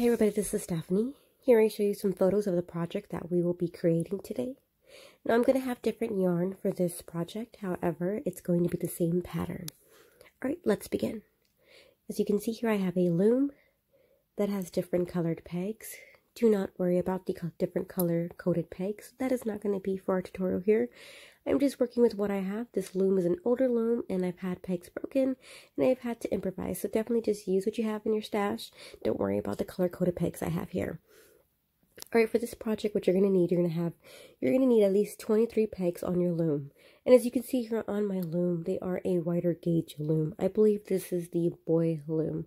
Hey everybody, this is Stephanie. Here I show you some photos of the project that we will be creating today. Now I'm going to have different yarn for this project, however, it's going to be the same pattern. Alright, let's begin. As you can see here, I have a loom that has different colored pegs. Do not worry about the different color coded pegs. That is not going to be for our tutorial here. I'm just working with what I have. This loom is an older loom and I've had pegs broken and I've had to improvise. So definitely just use what you have in your stash. Don't worry about the color-coded pegs I have here. Alright, for this project, what you're going to need, you're going to have, you're going to need at least 23 pegs on your loom. And as you can see here on my loom, they are a wider gauge loom. I believe this is the Boye loom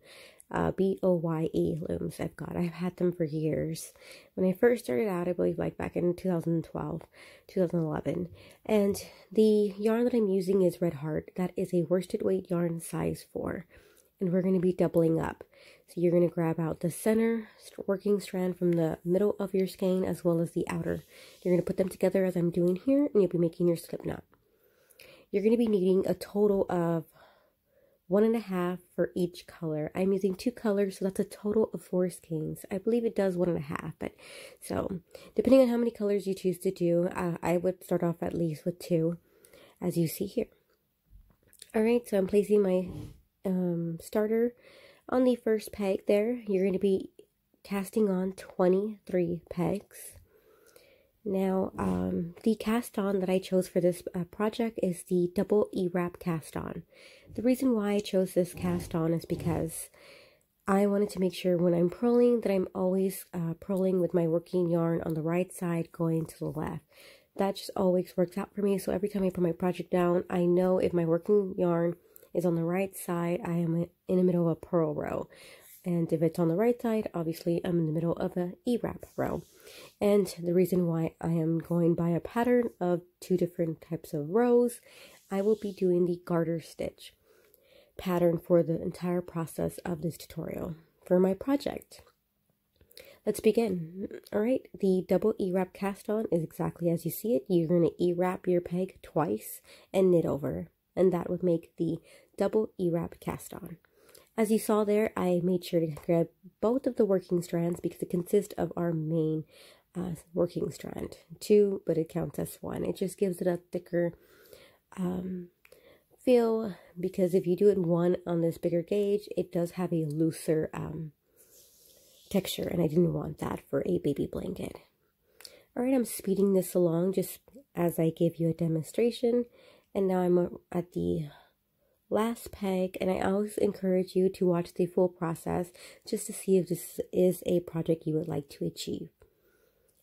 uh, B-O-Y-E looms I've got. I've had them for years. When I first started out, I believe like back in 2012, 2011. And the yarn that I'm using is Red Heart. That is a worsted weight yarn size 4. And we're going to be doubling up. So you're going to grab out the center working strand from the middle of your skein as well as the outer. You're going to put them together as I'm doing here and you'll be making your slip knot. You're going to be needing a total of one and a half for each color. I'm using two colors, so that's a total of four skeins. I believe it does one and a half, but so depending on how many colors you choose to do, uh, I would start off at least with two, as you see here. Alright, so I'm placing my um, starter on the first peg there. You're going to be casting on 23 pegs. Now, um, the cast on that I chose for this uh, project is the double E-wrap cast on. The reason why I chose this cast on is because I wanted to make sure when I'm purling that I'm always uh, purling with my working yarn on the right side going to the left. That just always works out for me. So every time I put my project down, I know if my working yarn is on the right side, I am in the middle of a purl row. And if it's on the right side, obviously I'm in the middle of a E-wrap row. And the reason why I am going by a pattern of two different types of rows, I will be doing the garter stitch pattern for the entire process of this tutorial for my project. Let's begin. Alright, the double E-wrap cast on is exactly as you see it. You're going to E-wrap your peg twice and knit over. And that would make the double E-wrap cast on. As you saw there, I made sure to grab both of the working strands because it consists of our main uh, working strand. Two, but it counts as one. It just gives it a thicker um, feel because if you do it one on this bigger gauge, it does have a looser um, texture and I didn't want that for a baby blanket. Alright, I'm speeding this along just as I gave you a demonstration. And now I'm at the last peg and I always encourage you to watch the full process just to see if this is a project you would like to achieve.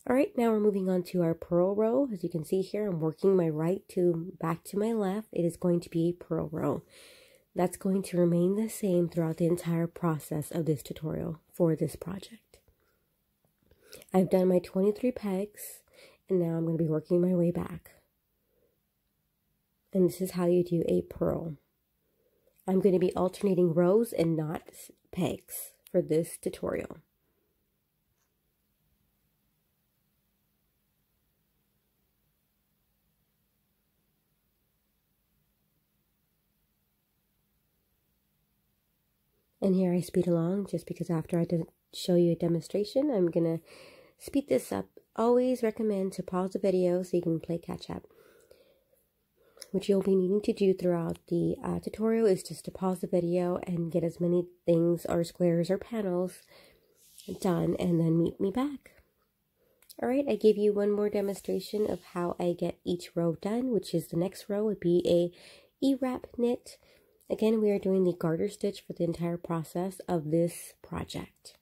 Alright, now we're moving on to our purl row. As you can see here, I'm working my right to back to my left. It is going to be a purl row. That's going to remain the same throughout the entire process of this tutorial for this project. I've done my 23 pegs and now I'm going to be working my way back. And this is how you do a purl. I'm going to be alternating rows and not pegs for this tutorial. And here I speed along just because after I show you a demonstration, I'm going to speed this up. Always recommend to pause the video so you can play catch up which you'll be needing to do throughout the uh, tutorial is just to pause the video and get as many things or squares or panels done and then meet me back. Alright, I gave you one more demonstration of how I get each row done, which is the next row would be a E-wrap knit. Again, we are doing the garter stitch for the entire process of this project.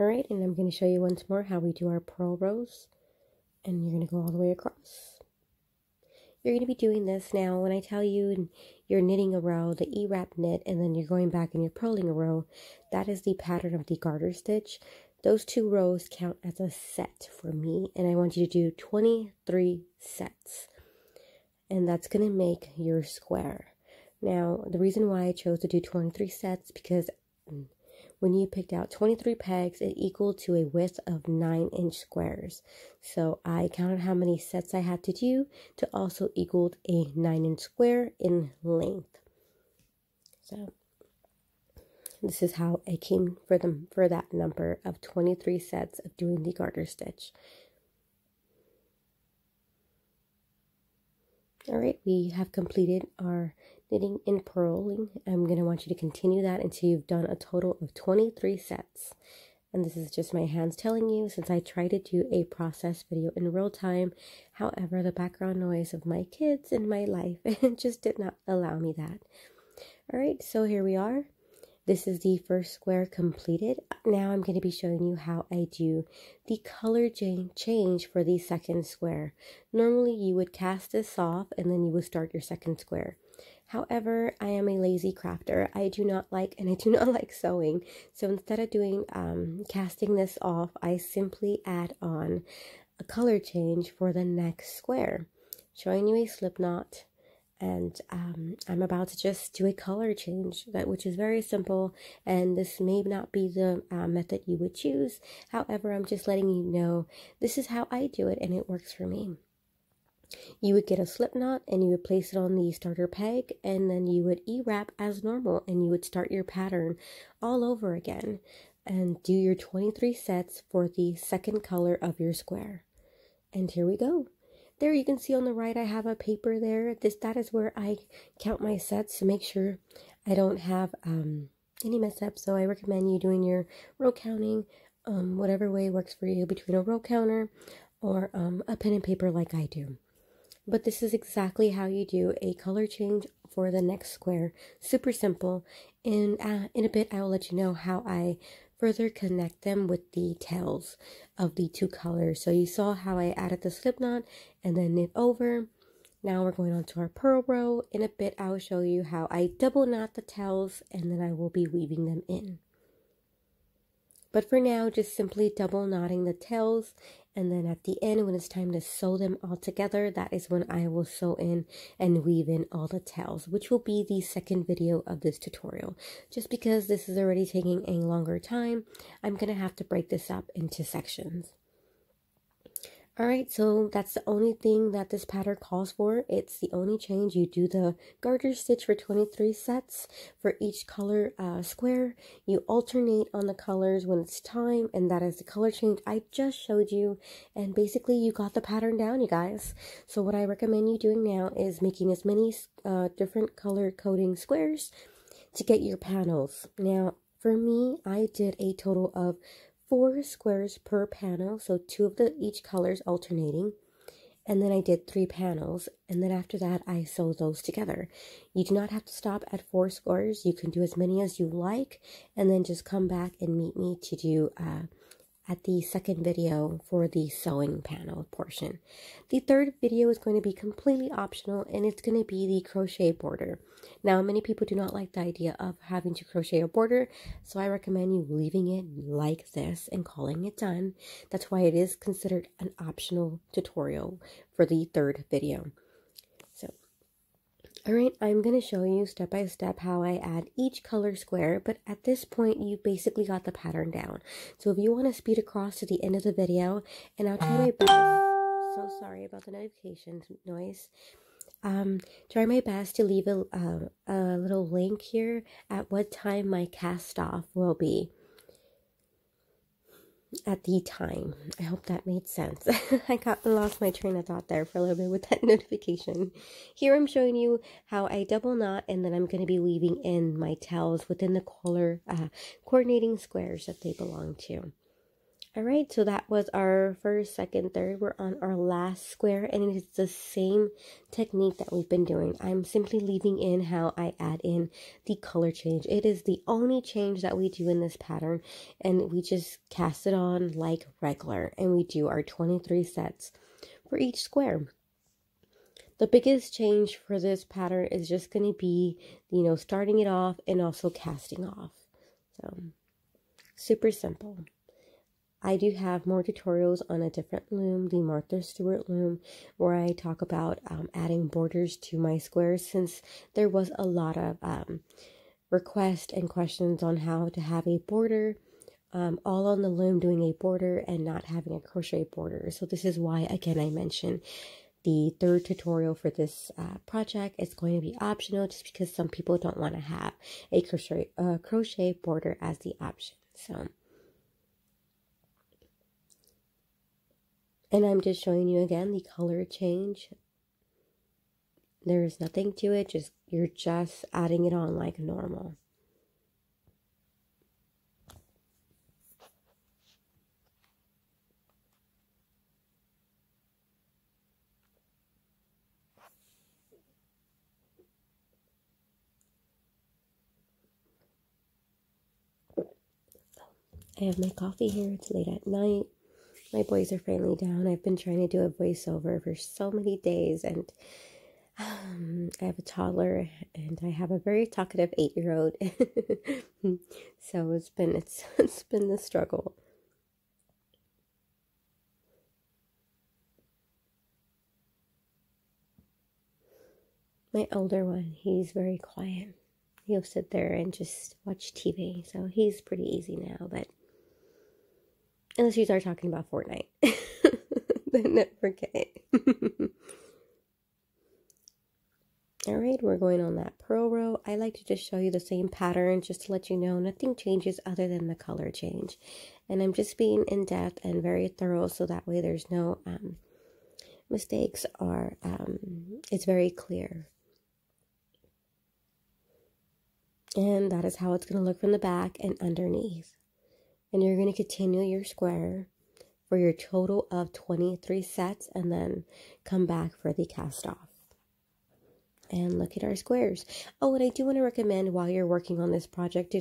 Alright, and I'm going to show you once more how we do our purl rows. And you're going to go all the way across. You're going to be doing this now when I tell you you're knitting a row, the E-wrap knit, and then you're going back and you're purling a row. That is the pattern of the garter stitch. Those two rows count as a set for me, and I want you to do 23 sets. And that's going to make your square. Now, the reason why I chose to do 23 sets because mm, when you picked out 23 pegs, it equaled to a width of 9 inch squares. So I counted how many sets I had to do to also equal a 9 inch square in length. So this is how I came for them for that number of 23 sets of doing the garter stitch. All right, we have completed our knitting and purling. I'm going to want you to continue that until you've done a total of 23 sets. And this is just my hands telling you since I tried to do a process video in real time. However, the background noise of my kids and my life just did not allow me that. All right, so here we are. This is the first square completed. Now I'm going to be showing you how I do the color change for the second square. Normally you would cast this off and then you would start your second square. However, I am a lazy crafter. I do not like, and I do not like sewing. So instead of doing, um, casting this off, I simply add on a color change for the next square. Showing you a slip knot and um, I'm about to just do a color change that which is very simple and this may not be the uh, method you would choose however I'm just letting you know this is how I do it and it works for me you would get a slip knot and you would place it on the starter peg and then you would e-wrap as normal and you would start your pattern all over again and do your 23 sets for the second color of your square and here we go there you can see on the right I have a paper there. This That is where I count my sets to make sure I don't have um, any mess up. So I recommend you doing your row counting um, whatever way works for you between a row counter or um, a pen and paper like I do. But this is exactly how you do a color change for the next square. Super simple. And uh, in a bit, I will let you know how I further connect them with the tails of the two colors. So you saw how I added the slip knot and then knit over. Now we're going on to our purl row. In a bit, I will show you how I double knot the tails and then I will be weaving them in. But for now, just simply double knotting the tails and then at the end when it's time to sew them all together that is when I will sew in and weave in all the tails which will be the second video of this tutorial. Just because this is already taking a longer time I'm gonna have to break this up into sections Alright, so that's the only thing that this pattern calls for. It's the only change. You do the garter stitch for 23 sets for each color uh, square. You alternate on the colors when it's time, and that is the color change I just showed you. And basically, you got the pattern down, you guys. So what I recommend you doing now is making as many uh, different color coding squares to get your panels. Now, for me, I did a total of four squares per panel, so two of the each colors alternating. And then I did three panels, and then after that, I sew those together. You do not have to stop at four squares. You can do as many as you like, and then just come back and meet me to do uh, at the second video for the sewing panel portion. The third video is going to be completely optional and it's going to be the crochet border. Now, many people do not like the idea of having to crochet a border, so I recommend you leaving it like this and calling it done. That's why it is considered an optional tutorial for the third video. Alright, I'm going to show you step by step how I add each color square, but at this point you basically got the pattern down. So if you want to speed across to the end of the video, and I'll try my best, so sorry about the notification noise, um, try my best to leave a, uh, a little link here at what time my cast off will be at the time. I hope that made sense. I got lost my train of thought there for a little bit with that notification. Here I'm showing you how I double knot and then I'm going to be weaving in my tails within the color uh, coordinating squares that they belong to. All right, so that was our first, second, third. We're on our last square, and it's the same technique that we've been doing. I'm simply leaving in how I add in the color change. It is the only change that we do in this pattern, and we just cast it on like regular, and we do our 23 sets for each square. The biggest change for this pattern is just going to be, you know, starting it off and also casting off. So, super simple. I do have more tutorials on a different loom, the Martha Stewart loom, where I talk about um, adding borders to my squares since there was a lot of um, requests and questions on how to have a border um, all on the loom doing a border and not having a crochet border. So this is why, again, I mentioned the third tutorial for this uh, project is going to be optional just because some people don't want to have a crochet, uh, crochet border as the option. So, and I'm just showing you again the color change. There is nothing to it, just you're just adding it on like normal. I have my coffee here. It's late at night. My boys are finally down. I've been trying to do a voiceover for so many days, and um, I have a toddler, and I have a very talkative eight-year-old. so it's been it's it's been the struggle. My older one, he's very quiet. He'll sit there and just watch TV, so he's pretty easy now. But Unless you start talking about Fortnite. then never forget. Alright, we're going on that purl row. I like to just show you the same pattern just to let you know nothing changes other than the color change. And I'm just being in depth and very thorough so that way there's no um, mistakes or um, it's very clear. And that is how it's going to look from the back and underneath and you're going to continue your square for your total of 23 sets and then come back for the cast off. And look at our squares. Oh, and I do want to recommend while you're working on this project,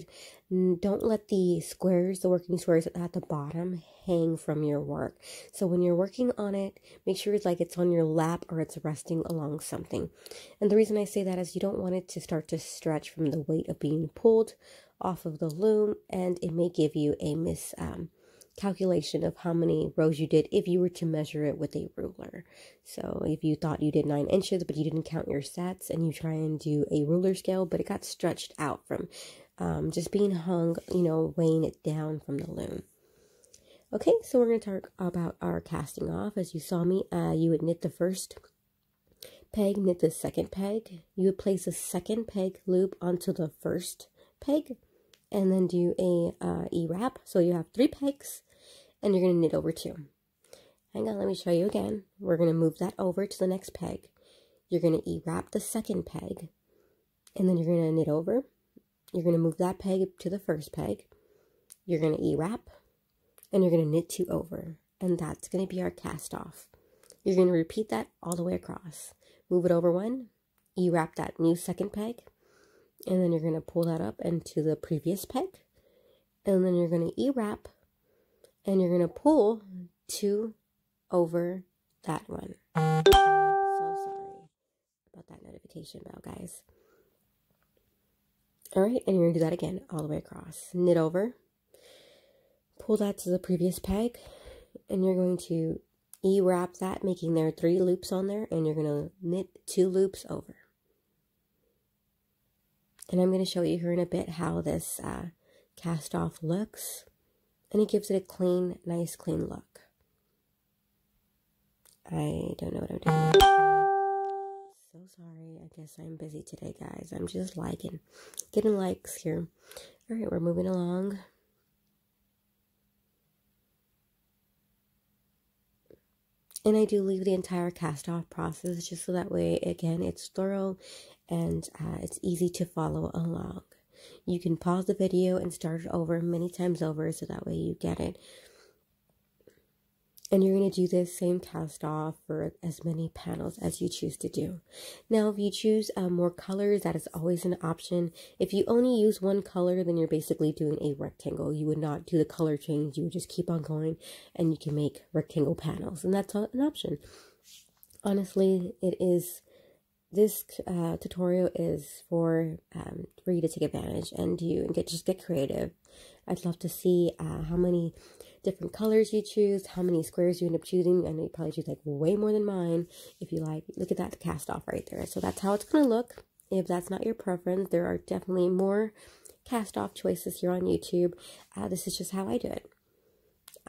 don't let the squares, the working squares at the bottom hang from your work. So when you're working on it, make sure it's like it's on your lap or it's resting along something. And the reason I say that is you don't want it to start to stretch from the weight of being pulled off of the loom and it may give you a mis um, calculation of how many rows you did if you were to measure it with a ruler. So if you thought you did nine inches but you didn't count your sets and you try and do a ruler scale but it got stretched out from um, just being hung, you know, weighing it down from the loom. Okay, so we're going to talk about our casting off. As you saw me, uh, you would knit the first peg, knit the second peg. You would place a second peg loop onto the first peg and then do a uh, E-wrap. So you have three pegs and you're going to knit over two. Hang on, let me show you again. We're going to move that over to the next peg. You're going to E-wrap the second peg and then you're going to knit over. You're going to move that peg to the first peg. You're going to E-wrap and you're going to knit two over. And that's going to be our cast off. You're going to repeat that all the way across. Move it over one, E-wrap that new second peg, and then you're going to pull that up into the previous peg and then you're going to e-wrap and you're going to pull two over that one. So sorry about that notification bell, guys. All right, and you're going to do that again all the way across. Knit over, pull that to the previous peg, and you're going to e-wrap that, making there three loops on there, and you're going to knit two loops over. And I'm going to show you here in a bit how this uh, cast off looks. And it gives it a clean, nice, clean look. I don't know what I'm doing. So sorry. I guess I'm busy today, guys. I'm just liking, getting likes here. All right, we're moving along. And I do leave the entire cast off process just so that way, again, it's thorough and uh, it's easy to follow along. You can pause the video and start it over many times over so that way you get it. And you're going to do this same cast off for as many panels as you choose to do. Now, if you choose uh, more colors, that is always an option. If you only use one color, then you're basically doing a rectangle. You would not do the color change. You would just keep on going and you can make rectangle panels. And that's an option. Honestly, it is this uh, tutorial is for um, for you to take advantage and you and get just get creative. I'd love to see uh, how many different colors you choose, how many squares you end up choosing. I know you probably choose like way more than mine. If you like, look at that cast off right there. So that's how it's going to look If that's not your preference, there are definitely more cast off choices here on YouTube. Uh, this is just how I do it.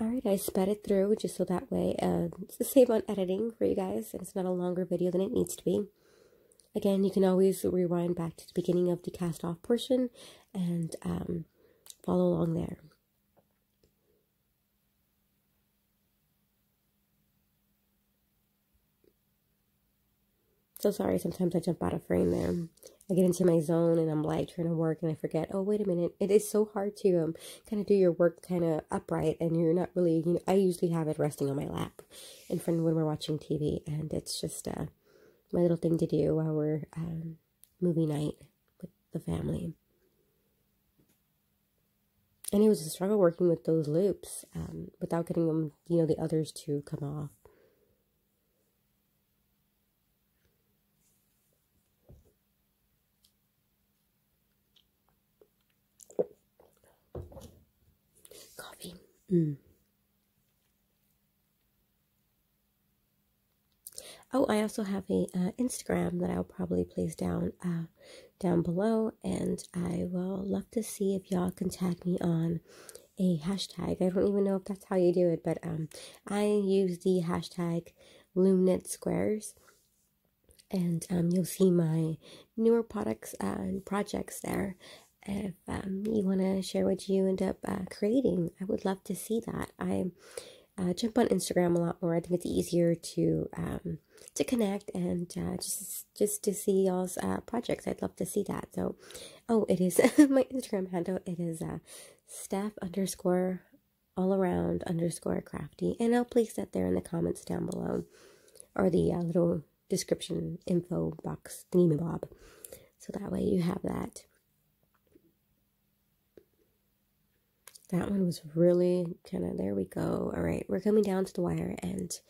Alright, I sped it through just so that way uh, it's the same on editing for you guys and it's not a longer video than it needs to be. Again, you can always rewind back to the beginning of the cast off portion and um, follow along there. So sorry, sometimes I jump out of frame there. I get into my zone and I'm like trying to work and I forget, oh, wait a minute. It is so hard to um, kind of do your work kind of upright and you're not really, you know, I usually have it resting on my lap in front when we're watching TV and it's just uh, my little thing to do while we're um, movie night with the family. And it was a struggle working with those loops um, without getting them, you know, the others to come off. Coffee. Mm. Oh, I also have a uh, Instagram that I'll probably place down uh, down below, and I will love to see if y'all can tag me on a hashtag. I don't even know if that's how you do it, but um, I use the hashtag Loomknit Squares, and um, you'll see my newer products uh, and projects there if um, you want to share what you end up uh, creating. I would love to see that. I uh, jump on Instagram a lot more. I think it's easier to um, to connect and uh, just just to see y'all's uh, projects. I'd love to see that. So, oh, it is my Instagram handle. It is uh, Steph underscore all around underscore crafty, and I'll place that there in the comments down below, or the uh, little description info box thingy bob. So that way you have that. that one was really kind of there we go all right we're coming down to the wire end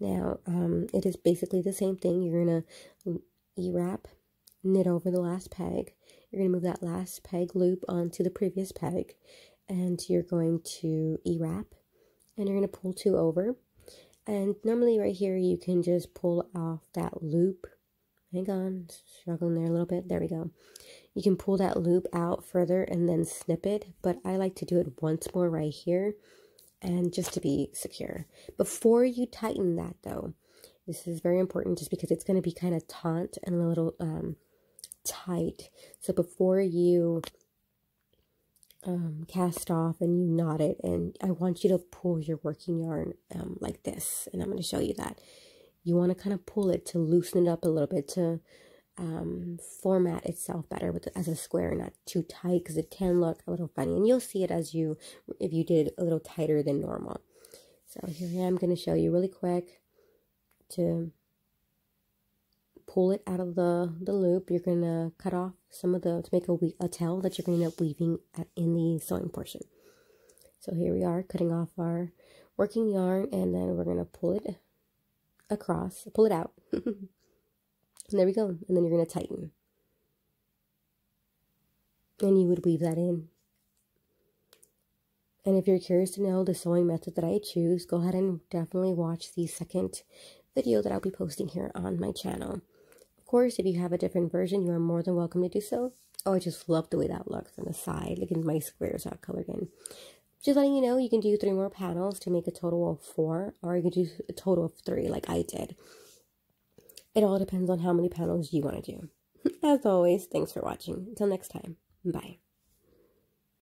now um it is basically the same thing. You're gonna e-wrap knit over the last peg. You're gonna move that last peg loop onto the previous peg and you're going to e-wrap and you're gonna pull two over. And normally right here you can just pull off that loop. Hang on struggling there a little bit. There we go. You can pull that loop out further and then snip it, but I like to do it once more right here and just to be secure. Before you tighten that though, this is very important just because it's going to be kind of taut and a little um, tight. So before you um, cast off and you knot it, and I want you to pull your working yarn um, like this, and I'm going to show you that. You want to kind of pull it to loosen it up a little bit to um, format itself better with as a square, not too tight because it can look a little funny. And you'll see it as you, if you did a little tighter than normal. So here I am going to show you really quick to pull it out of the, the loop. You're going to cut off some of the, to make a, a tail that you're going to end up weaving at, in the sewing portion. So here we are cutting off our working yarn and then we're going to pull it across, pull it out. And there we go. And then you're going to tighten. And you would weave that in. And if you're curious to know the sewing method that I choose, go ahead and definitely watch the second video that I'll be posting here on my channel. Of course, if you have a different version, you are more than welcome to do so. Oh, I just love the way that looks on the side. Look at my squares are colored in. Just letting you know, you can do three more panels to make a total of four, or you can do a total of three like I did. It all depends on how many panels you want to do. As always, thanks for watching. Until next time, bye.